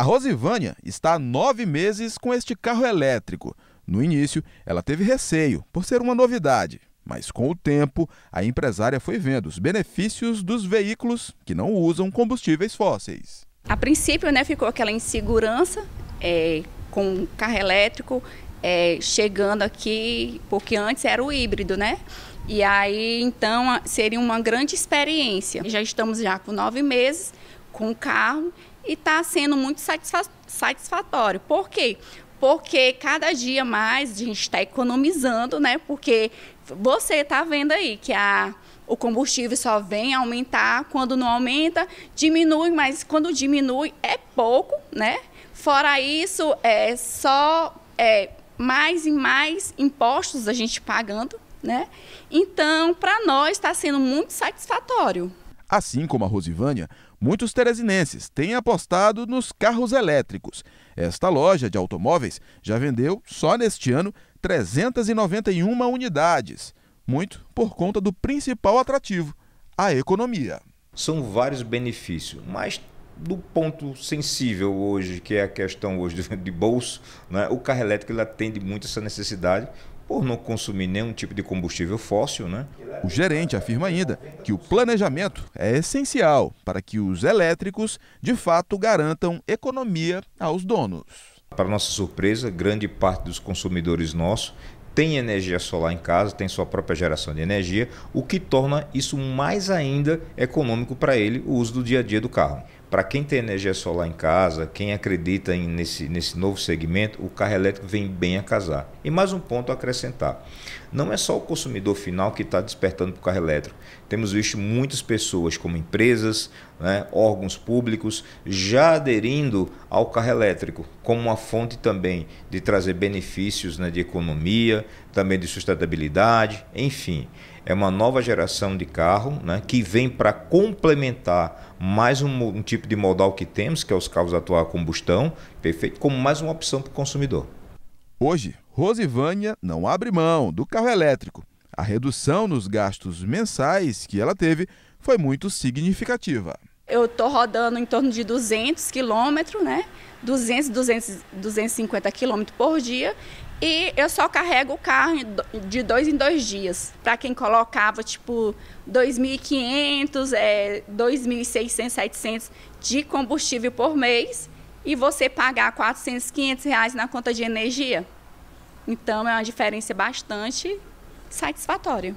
A Rosivânia está há nove meses com este carro elétrico. No início, ela teve receio, por ser uma novidade. Mas com o tempo, a empresária foi vendo os benefícios dos veículos que não usam combustíveis fósseis. A princípio, né, ficou aquela insegurança é, com carro elétrico é, chegando aqui, porque antes era o híbrido, né? E aí, então, seria uma grande experiência. Já estamos já com nove meses com o carro e está sendo muito satisfatório. Por quê? Porque cada dia mais a gente está economizando, né? Porque você está vendo aí que a, o combustível só vem aumentar, quando não aumenta, diminui, mas quando diminui é pouco, né? Fora isso, é só é, mais e mais impostos a gente pagando, né? Então, para nós está sendo muito satisfatório. Assim como a Rosivânia, muitos teresinenses têm apostado nos carros elétricos. Esta loja de automóveis já vendeu, só neste ano, 391 unidades. Muito por conta do principal atrativo, a economia. São vários benefícios, mas do ponto sensível hoje, que é a questão hoje de bolso, né, o carro elétrico ele atende muito essa necessidade, por não consumir nenhum tipo de combustível fóssil. Né? O gerente afirma ainda que o planejamento é essencial para que os elétricos de fato garantam economia aos donos. Para nossa surpresa, grande parte dos consumidores nossos tem energia solar em casa, tem sua própria geração de energia, o que torna isso mais ainda econômico para ele o uso do dia a dia do carro. Para quem tem energia solar em casa, quem acredita em, nesse, nesse novo segmento, o carro elétrico vem bem a casar. E mais um ponto a acrescentar: não é só o consumidor final que está despertando para o carro elétrico. Temos visto muitas pessoas, como empresas, né, órgãos públicos, já aderindo ao carro elétrico como uma fonte também de trazer benefícios né, de economia, também de sustentabilidade, enfim é uma nova geração de carro né, que vem para complementar mais um, um, tipo de modal que temos, que é os carros atual a combustão, perfeito, como mais uma opção para o consumidor. Hoje, Rosivânia não abre mão do carro elétrico. A redução nos gastos mensais que ela teve foi muito significativa. Eu estou rodando em torno de 200 quilômetros, né? 200, 200, 250 quilômetros por dia e eu só carrego o carro de dois em dois dias. Para quem colocava, tipo, 2.500, é, 2.600, 700 de combustível por mês e você pagar 400, 500 reais na conta de energia. Então, é uma diferença bastante satisfatória.